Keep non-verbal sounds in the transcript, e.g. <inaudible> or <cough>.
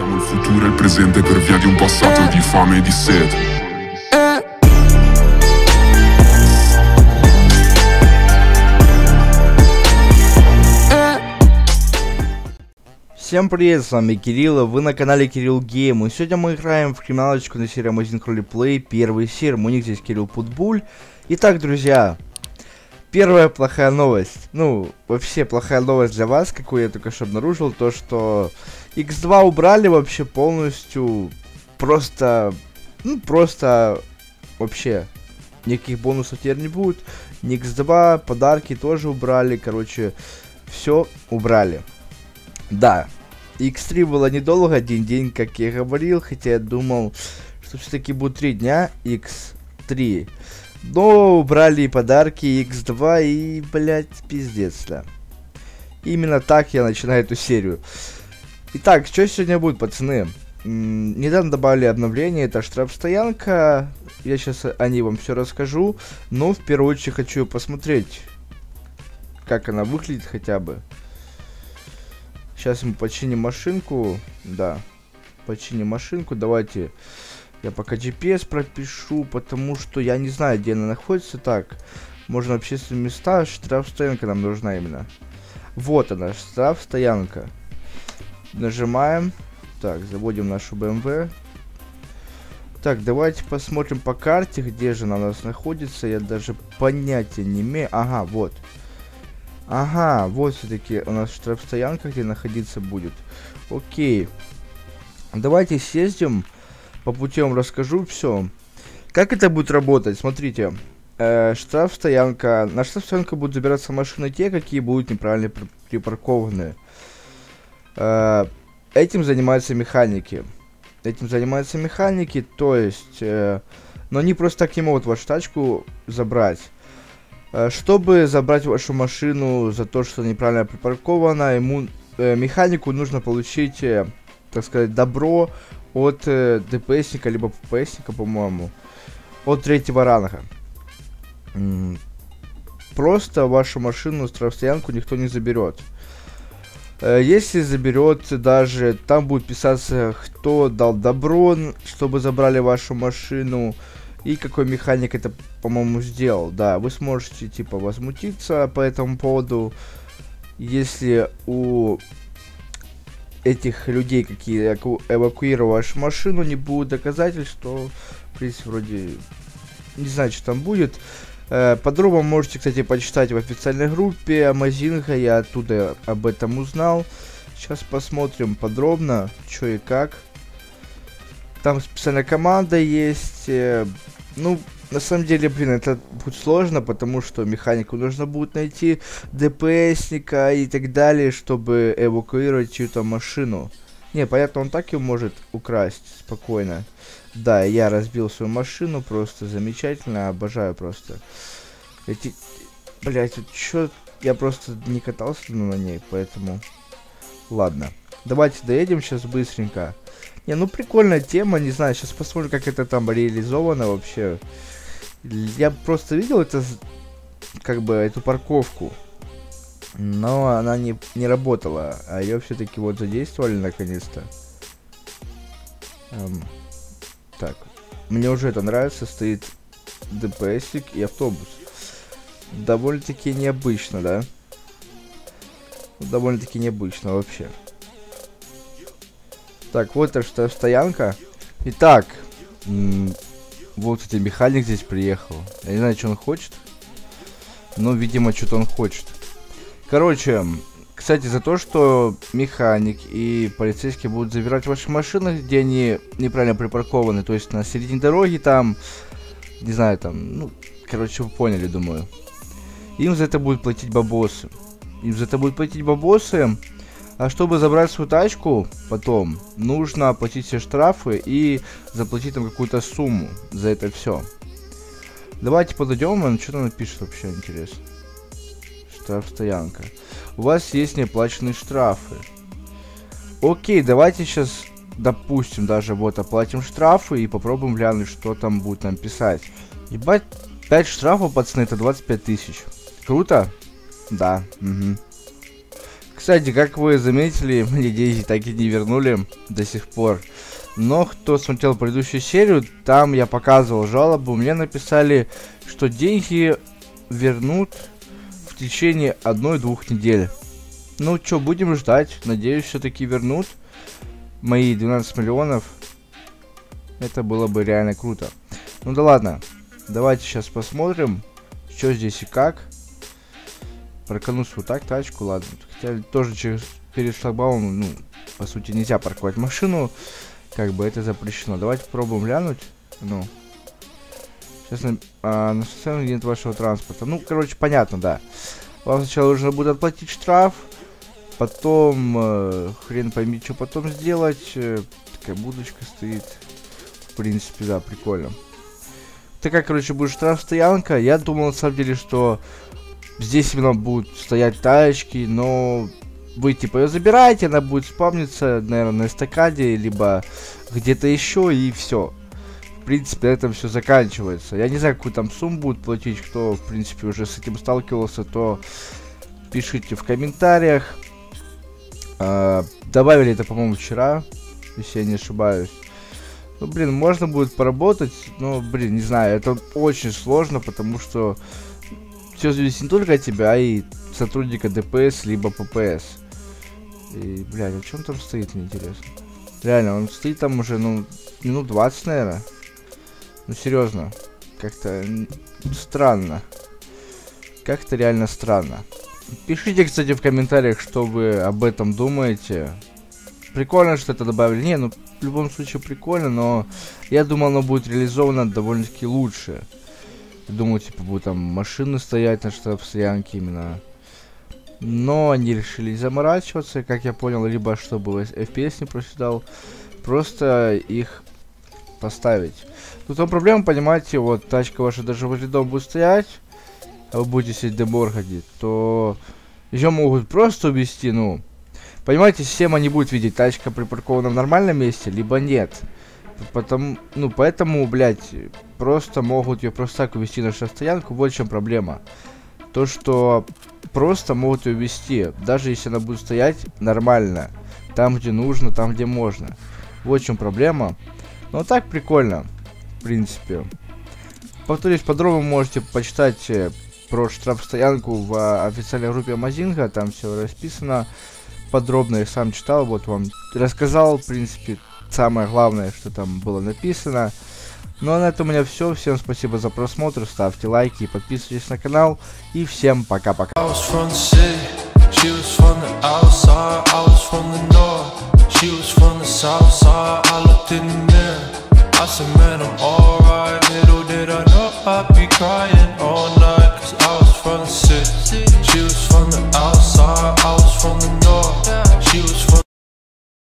Siamo il futuro e il presente per via di un passato di fame e di sete. Всем привет, с вами Кирилл, вы на канале Кирилл Гейм, и сегодня мы играем в криминалочку на серии Amazing Roleplay, первый серий, у них здесь Кирилл Путбуль. Итак, друзья, первая плохая новость, ну, вообще плохая новость для вас, какую я только что обнаружил, то что X2 убрали вообще полностью, просто, ну, просто вообще никаких бонусов теперь не будет, ни X2, подарки тоже убрали, короче, все убрали. Да, X3 было недолго, один день, как я говорил, хотя я думал, что все-таки будет три дня X3. Но убрали и подарки X2 и, блядь, пиздец, да. Именно так я начинаю эту серию. Итак, что сегодня будет, пацаны? М недавно добавили обновление, это штрафстоянка. Я сейчас о ней вам все расскажу. Но в первую очередь хочу посмотреть, как она выглядит хотя бы. Сейчас мы починим машинку. Да. Починим машинку. Давайте я пока GPS пропишу, потому что я не знаю, где она находится. Так, можно общественные места. Штрафстоянка нам нужна именно. Вот она, штрафстоянка. Нажимаем. Так, заводим нашу BMW. Так, давайте посмотрим по карте, где же она у нас находится. Я даже понятия не имею. Ага, вот. Ага, вот все-таки у нас штрафстоянка, где находиться будет. Окей. Давайте съездим. По пути вам расскажу все. Как это будет работать? Смотрите. Э, штрафстоянка. На штрафстоянку будут забираться машины те, какие будут неправильно припаркованы. Э, этим занимаются механики. Этим занимаются механики, то есть... Э, но они просто так не могут вашу тачку забрать. Э, чтобы забрать вашу машину за то, что неправильно припаркована, ему э, механику нужно получить, э, так сказать, добро от э, ДПСника, либо ППСника, по-моему, от третьего ранга. М -м просто вашу машину, штрафстоянку никто не заберет. Э, если заберет даже, там будет писаться, кто дал добро, чтобы забрали вашу машину, и какой механик это, по-моему, сделал. Да, вы сможете, типа, возмутиться по этому поводу. Если у этих людей, какие эвакуировали вашу машину, не будет доказательств, что, в принципе, вроде... Не знаю, что там будет. Э, подробно можете, кстати, почитать в официальной группе Амазинга. Я оттуда об этом узнал. Сейчас посмотрим подробно, что и как. Там специальная команда есть. Э, ну, на самом деле, блин, это будет сложно, потому что механику нужно будет найти ДПСника и так далее, чтобы эвакуировать чью-то машину. Не, понятно, он так и может украсть спокойно. Да, я разбил свою машину, просто замечательно, обожаю просто. Эти... Блять, вот чё... Я просто не катался на ней, поэтому... Ладно. Давайте доедем сейчас быстренько. Не, ну прикольная тема, не знаю, сейчас посмотрим, как это там реализовано вообще. Я просто видел это, как бы, эту парковку. Но она не, не работала, а ее все-таки вот задействовали наконец-то. Эм, так, мне уже это нравится, стоит ДПСик и автобус. Довольно-таки необычно, да? Довольно-таки необычно вообще. Так, вот это что стоянка. Итак, вот эти механик здесь приехал. Я не знаю, что он хочет. Но, видимо, что-то он хочет. Короче, кстати, за то, что механик и полицейские будут забирать ваши машины, где они неправильно припаркованы, то есть на середине дороги там, не знаю, там, ну, короче, вы поняли, думаю. Им за это будут платить бабосы. Им за это будут платить бабосы, а чтобы забрать свою тачку потом, нужно оплатить все штрафы и заплатить там какую-то сумму за это все. Давайте подойдем, он что-то напишет вообще, интересно. Штраф стоянка. У вас есть неоплаченные штрафы. Окей, давайте сейчас, допустим, даже вот оплатим штрафы и попробуем глянуть, что там будет нам писать. Ебать, 5 штрафов, пацаны, это 25 тысяч. Круто? Да, угу. Кстати, как вы заметили, <laughs> мне деньги так и не вернули до сих пор. Но кто смотрел предыдущую серию, там я показывал жалобу, мне написали, что деньги вернут течение одной-двух недель. Ну что, будем ждать. Надеюсь, все-таки вернут мои 12 миллионов. Это было бы реально круто. Ну да ладно. Давайте сейчас посмотрим, что здесь и как. Проканусь вот так тачку, ладно. Хотя тоже через перед шлагбаумом, ну, по сути, нельзя парковать машину. Как бы это запрещено. Давайте попробуем глянуть. Ну. Сейчас на, а, на сцену нет вашего транспорта. Ну, короче, понятно, да. Вам сначала нужно будет отплатить штраф. Потом, э, хрен пойми, что потом сделать. Э, такая будочка стоит. В принципе, да, прикольно. Такая, короче, будет штраф-стоянка. Я думал, на самом деле, что здесь именно будут стоять тачки, но вы, типа, ее забираете, она будет спавниться, наверное, на эстакаде, либо где-то еще, и все. В принципе, на этом все заканчивается. Я не знаю, какую там сумму будут платить, кто, в принципе, уже с этим сталкивался, то пишите в комментариях. А, добавили это, по-моему, вчера, если я не ошибаюсь. Ну, блин, можно будет поработать, но, блин, не знаю, это очень сложно, потому что все зависит не только от тебя, а и сотрудника ДПС, либо ППС. И, блядь, а он там стоит, мне интересно. Реально, он стоит там уже, ну, минут 20, наверное. Ну, серьезно. Как-то странно. Как-то реально странно. Пишите, кстати, в комментариях, что вы об этом думаете. Прикольно, что это добавили. Не, ну, в любом случае прикольно, но я думал, оно будет реализовано довольно-таки лучше. Думаю, типа, будут там машины стоять на штрафстоянке именно. Но они решили заморачиваться, как я понял, либо чтобы FPS не проседал. Просто их поставить. Тут там проблема, понимаете, вот тачка ваша даже возле дома будет стоять а вы будете сидеть демор ходить, то ее могут просто увезти, ну. Понимаете, система не будет видеть, тачка припаркована в нормальном месте, либо нет. Потому, ну, поэтому, блядь, просто могут ее просто так увезти на стоянку, вот в чем проблема. То, что просто могут ее увезти, даже если она будет стоять нормально. Там, где нужно, там, где можно. Вот в чем проблема. Но так прикольно, в принципе. Повторюсь, подробно можете почитать э, про штрафстоянку в а, официальной группе Амазинга, там все расписано подробно, я сам читал, вот вам рассказал, в принципе, самое главное, что там было написано. Ну а на этом у меня все, всем спасибо за просмотр, ставьте лайки, подписывайтесь на канал, и всем пока-пока. bitch from the south side, I looked in the mirror. I said, man, I'm alright. Little did I know I'd be crying.